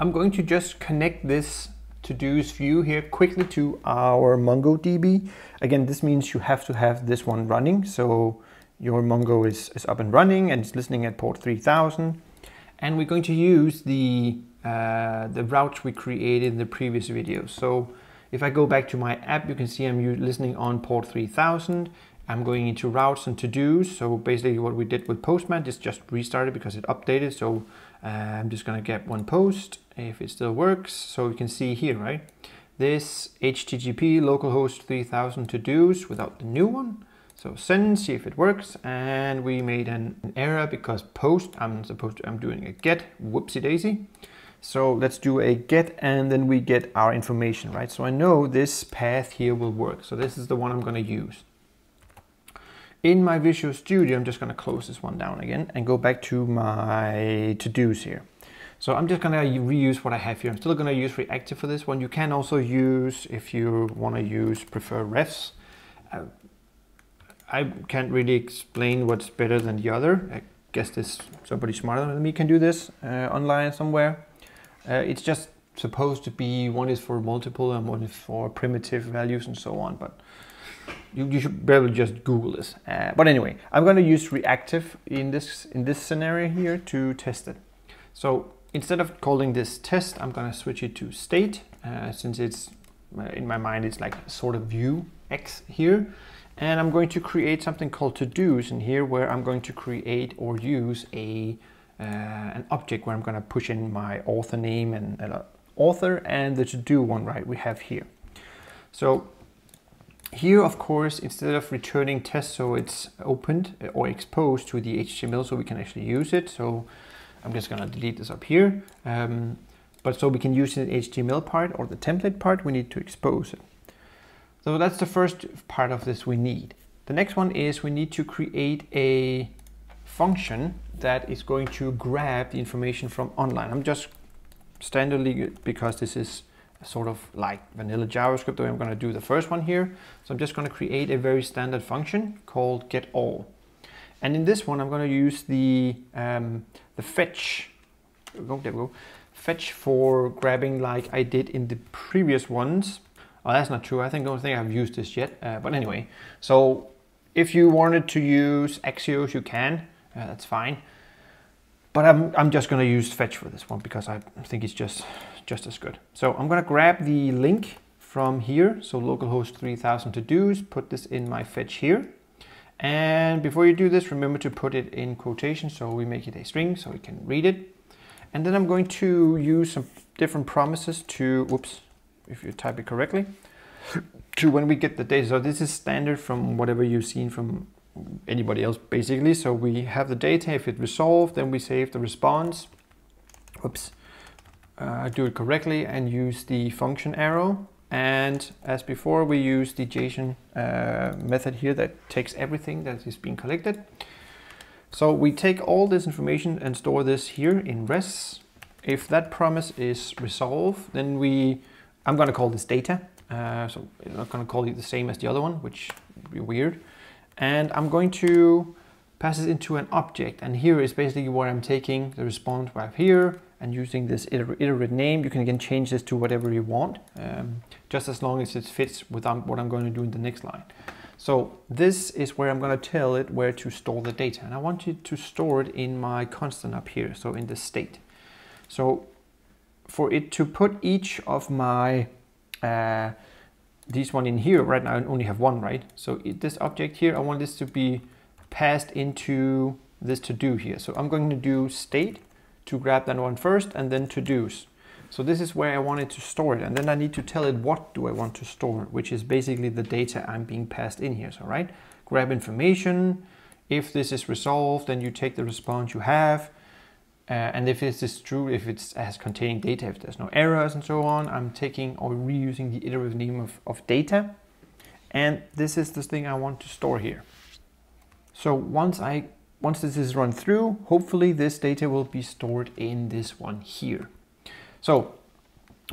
I'm going to just connect this to-dos view here quickly to our MongoDB. Again, this means you have to have this one running. So your Mongo is, is up and running and it's listening at port 3000. And we're going to use the, uh, the routes we created in the previous video. So if I go back to my app, you can see I'm listening on port 3000. I'm going into routes and to-dos. So basically what we did with Postman is just restarted because it updated. So uh, I'm just gonna get one post if it still works. So you can see here, right? This HTTP localhost 3000 to-dos without the new one. So send, see if it works. And we made an, an error because post, I'm supposed to, I'm doing a get, whoopsie daisy. So let's do a get and then we get our information, right? So I know this path here will work. So this is the one I'm gonna use. In my Visual Studio, I'm just gonna close this one down again and go back to my to-dos here. So I'm just gonna reuse what I have here. I'm still gonna use reactive for this one. You can also use, if you wanna use prefer refs, uh, I can't really explain what's better than the other. I guess this somebody smarter than me can do this uh, online somewhere. Uh, it's just supposed to be one is for multiple and one is for primitive values and so on, but you, you should probably just Google this. Uh, but anyway, I'm going to use reactive in this in this scenario here to test it. So instead of calling this test, I'm going to switch it to state uh, since it's uh, in my mind it's like sort of view x here and I'm going to create something called to-dos in here where I'm going to create or use a uh, an object where I'm going to push in my author name and uh, author and the to-do one right we have here. So here, of course, instead of returning test, so it's opened or exposed to the HTML so we can actually use it. So I'm just going to delete this up here. Um, but so we can use the HTML part or the template part, we need to expose it. So that's the first part of this we need. The next one is we need to create a function that is going to grab the information from online. I'm just standardly, because this is sort of like vanilla JavaScript, the way I'm going to do the first one here. So I'm just going to create a very standard function called get all. And in this one, I'm going to use the, um, the fetch, there we go, there we go, fetch for grabbing like I did in the previous ones Oh, that's not true. I think I don't think I've used this yet. Uh, but anyway, so if you wanted to use Axios, you can. Uh, that's fine. But I'm, I'm just going to use fetch for this one because I think it's just, just as good. So I'm going to grab the link from here. So localhost 3000 to-dos, put this in my fetch here. And before you do this, remember to put it in quotation so we make it a string so we can read it. And then I'm going to use some different promises to, whoops, if you type it correctly, to when we get the data. So this is standard from whatever you've seen from anybody else basically. So we have the data, if it resolved, then we save the response. Oops, Uh, do it correctly and use the function arrow. And as before, we use the JSON uh, method here that takes everything that is being collected. So we take all this information and store this here in res. If that promise is resolved, then we I'm going to call this data. Uh, so I'm not going to call it the same as the other one, which would be weird. And I'm going to pass it into an object. And here is basically where I'm taking the response have here and using this iterate name. You can again change this to whatever you want, um, just as long as it fits with what I'm going to do in the next line. So this is where I'm going to tell it where to store the data. And I want you to store it in my constant up here, so in the state. So for it to put each of my uh, these one in here right now I only have one right? So this object here I want this to be passed into this to do here. So I'm going to do state to grab that one first and then to do's so this is where I wanted to store it and then I need to tell it what do I want to store which is basically the data I'm being passed in here so right? Grab information. If this is resolved then you take the response you have uh, and if this is true, if it's as containing data, if there's no errors and so on, I'm taking or reusing the iterative name of, of data. And this is the thing I want to store here. So once I once this is run through, hopefully this data will be stored in this one here. So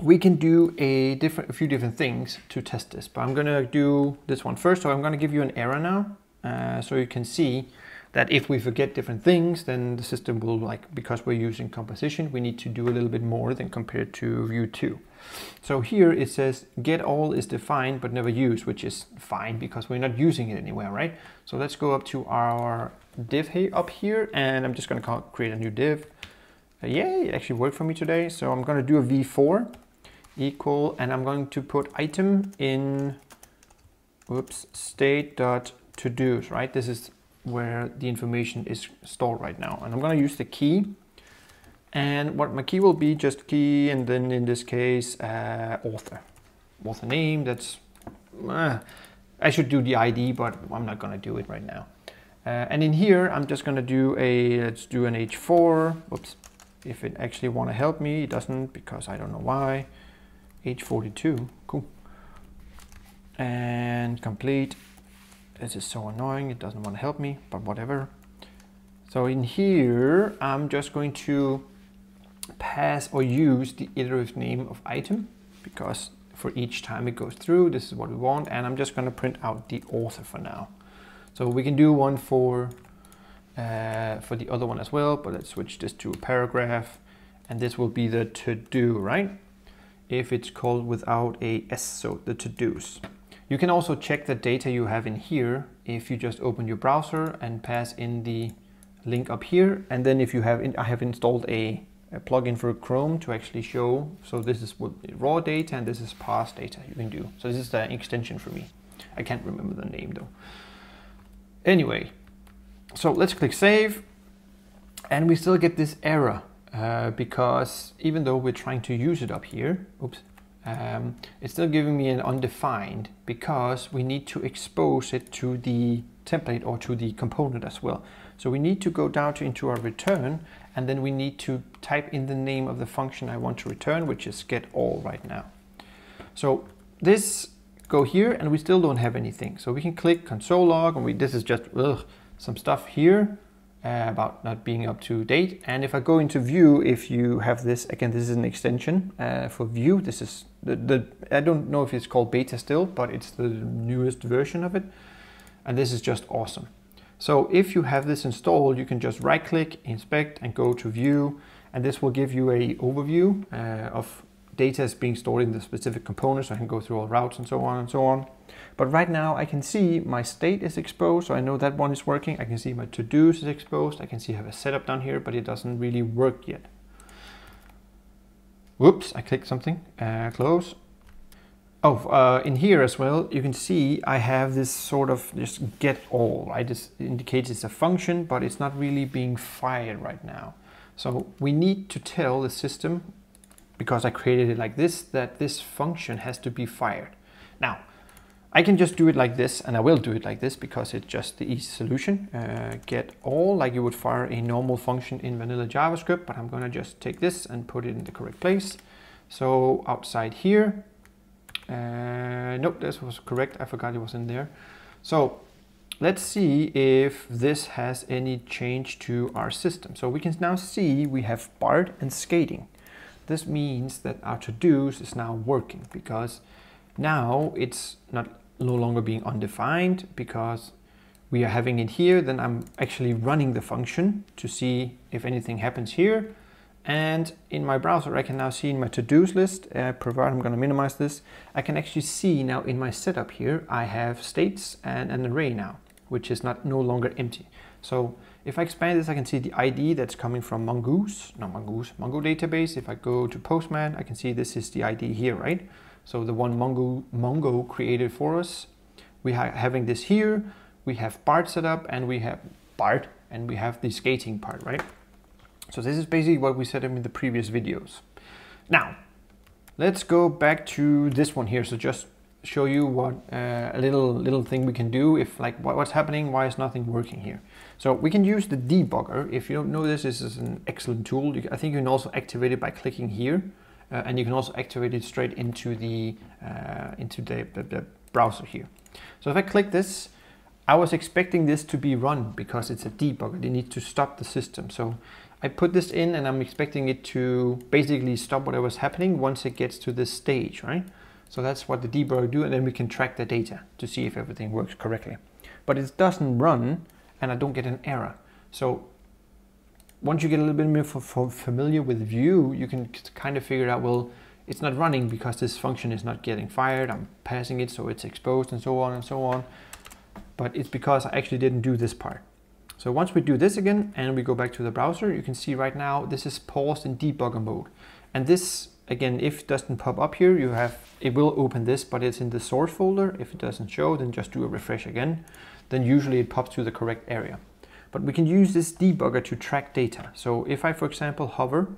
we can do a different, a few different things to test this, but I'm gonna do this one first. So I'm gonna give you an error now, uh, so you can see that if we forget different things, then the system will like, because we're using composition, we need to do a little bit more than compared to Vue two. So here it says get all is defined but never used, which is fine because we're not using it anywhere, right? So let's go up to our div up here and I'm just gonna call, create a new div. Uh, yay, it actually worked for me today. So I'm gonna do a v-for equal and I'm going to put item in whoops state dot to do's right this is where the information is stored right now. And I'm going to use the key. And what my key will be, just key, and then in this case, uh, author. Author name, that's, uh, I should do the ID, but I'm not going to do it right now. Uh, and in here, I'm just going to do a, let's do an H4. Whoops. If it actually want to help me, it doesn't because I don't know why. H42, cool. And complete this is so annoying, it doesn't want to help me, but whatever. So in here, I'm just going to pass or use the iterative name of item because for each time it goes through, this is what we want. And I'm just going to print out the author for now. So we can do one for, uh, for the other one as well, but let's switch this to a paragraph. And this will be the to do, right? If it's called without a S, so the to do's. You can also check the data you have in here if you just open your browser and pass in the link up here. And then if you have, in, I have installed a, a plugin for Chrome to actually show. So this is raw data and this is parse data you can do. So this is the extension for me. I can't remember the name though. Anyway, so let's click save and we still get this error uh, because even though we're trying to use it up here, oops, um, it's still giving me an undefined because we need to expose it to the template or to the component as well. So we need to go down to into our return and then we need to type in the name of the function I want to return, which is get all right now. So this go here and we still don't have anything. So we can click console log and we, this is just ugh, some stuff here uh, about not being up to date. And if I go into Vue, if you have this, again, this is an extension uh, for Vue. This is the, the, I don't know if it's called beta still, but it's the newest version of it. And this is just awesome. So if you have this installed, you can just right click, inspect and go to Vue. And this will give you a overview uh, of data is being stored in the specific components. So I can go through all routes and so on and so on. But right now I can see my state is exposed, so I know that one is working. I can see my to-dos is exposed. I can see I have a setup down here, but it doesn't really work yet. Whoops, I clicked something, uh, close. Oh, uh, in here as well, you can see I have this sort of just get all all, right? This indicates it's a function, but it's not really being fired right now. So we need to tell the system, because I created it like this, that this function has to be fired. Now, I can just do it like this, and I will do it like this because it's just the easy solution. Uh, get all, like you would fire a normal function in vanilla JavaScript, but I'm gonna just take this and put it in the correct place. So outside here, uh, nope, this was correct. I forgot it was in there. So let's see if this has any change to our system. So we can now see we have BART and skating. This means that our to-dos is now working because now it's not no longer being undefined because we are having it here, then I'm actually running the function to see if anything happens here. And in my browser, I can now see in my to-dos list, uh, provided I'm going to minimize this, I can actually see now in my setup here, I have states and an array now, which is not no longer empty. So if I expand this, I can see the ID that's coming from Mongoose, not Mongoose, Mongo database. If I go to Postman, I can see this is the ID here, right? So the one Mongo, Mongo created for us. We are having this here. We have BART set up and we have BART and we have the skating part, right? So this is basically what we set up in the previous videos. Now, let's go back to this one here. So just show you what uh, a little little thing we can do if like what, what's happening, why is nothing working here. So we can use the debugger. If you don't know this, this is an excellent tool. I think you can also activate it by clicking here. Uh, and you can also activate it straight into the uh, into the, the, the, browser here. So if I click this, I was expecting this to be run because it's a debugger. They need to stop the system. So I put this in and I'm expecting it to basically stop whatever's happening once it gets to this stage, right? So that's what the debugger do and then we can track the data to see if everything works correctly. But it doesn't run and I don't get an error. So once you get a little bit more familiar with Vue, you can kind of figure out, well, it's not running because this function is not getting fired. I'm passing it, so it's exposed and so on and so on. But it's because I actually didn't do this part. So once we do this again and we go back to the browser, you can see right now this is paused in debugger mode. And this, again, if it doesn't pop up here, you have it will open this, but it's in the source folder. If it doesn't show, then just do a refresh again. Then usually it pops to the correct area. But we can use this debugger to track data. So if I, for example, hover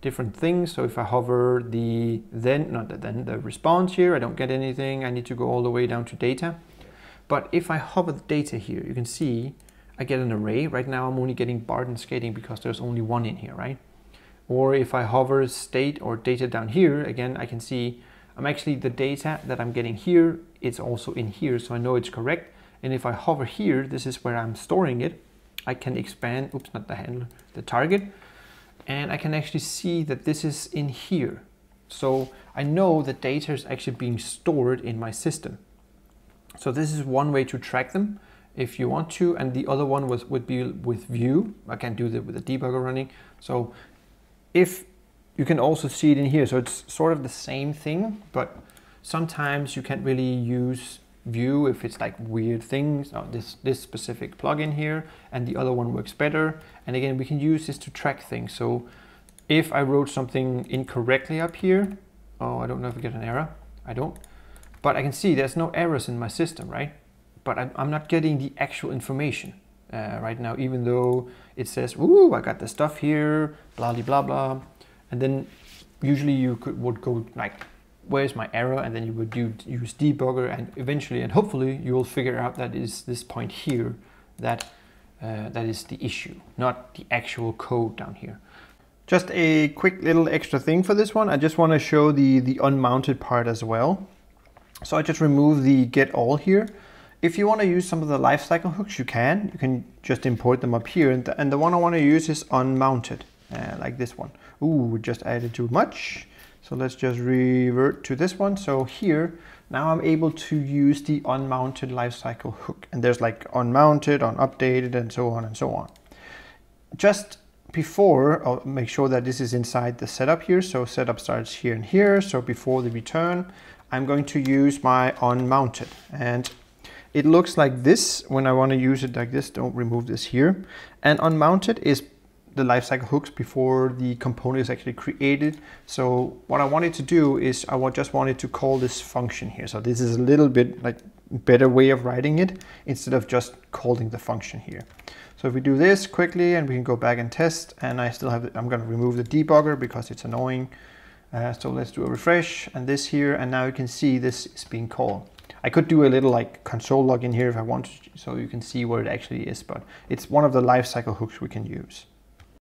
different things. So if I hover the then, not the then, the response here, I don't get anything. I need to go all the way down to data. But if I hover the data here, you can see I get an array. Right now I'm only getting Bart and skating because there's only one in here, right? Or if I hover state or data down here, again, I can see I'm actually the data that I'm getting here, it's also in here, so I know it's correct. And if I hover here, this is where I'm storing it. I can expand, oops, not the handler, the target. And I can actually see that this is in here. So I know the data is actually being stored in my system. So this is one way to track them if you want to. And the other one was, would be with Vue. I can do that with the debugger running. So if you can also see it in here. So it's sort of the same thing, but sometimes you can't really use Vue if it's like weird things, oh, this, this specific plugin here, and the other one works better. And again, we can use this to track things. So if I wrote something incorrectly up here, oh, I don't know if I get an error. I don't. But I can see there's no errors in my system, right? But I'm not getting the actual information uh, right now, even though it says, ooh, I got the stuff here, blah, blah, blah and then usually you could would go like where's my error? And then you would do use debugger and eventually and hopefully you will figure out that is this point here that uh, that is the issue not the actual code down here. Just a quick little extra thing for this one. I just want to show the the onMounted part as well. So I just remove the get all here. If you want to use some of the lifecycle hooks you can. You can just import them up here and the, and the one I want to use is onMounted uh, like this one. Ooh, just added too much. So let's just revert to this one. So here, now I'm able to use the onMounted lifecycle hook. And there's like onMounted, onUpdated, and so on and so on. Just before, I'll make sure that this is inside the setup here. So setup starts here and here. So before the return, I'm going to use my onMounted. And it looks like this when I want to use it like this. Don't remove this here. And onMounted is the lifecycle hooks before the component is actually created. So what I wanted to do is I just wanted to call this function here. So this is a little bit like better way of writing it instead of just calling the function here. So if we do this quickly and we can go back and test and I still have, I'm going to remove the debugger because it's annoying. Uh, so let's do a refresh and this here and now you can see this is being called. I could do a little like console login here if I wanted so you can see where it actually is, but it's one of the lifecycle hooks we can use.